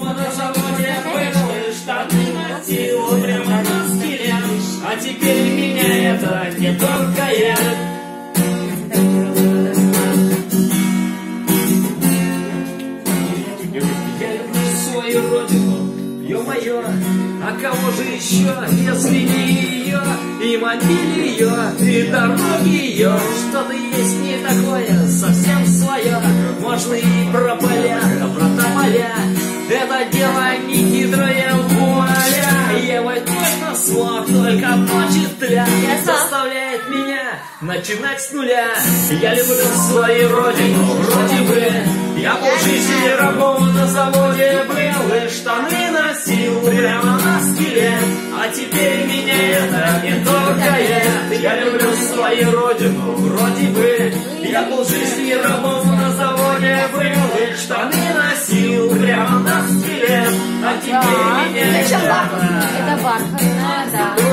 На заводе был и штаны. Носил прямо на скеле, а теперь меня это не только я. Я люблю свою родину, ё-моё, а кого же еще, если не ее, и мобиль ее, и дороги ее, что-то есть не такое, совсем свое, можно и про дело не хитрое воля, я вот точно смог, только ночи тля, заставляет меня начинать с нуля, я люблю свою родину, вроде бы, я полжизни работал на заводе был и штаны носил прямо на скеле, а теперь меня это не только я. Я люблю свою родину, вроде бы, я полжизни работал на заводе был штаны носил прямо на скеле, а теперь Да, меня это бархатная, это бархатная, да.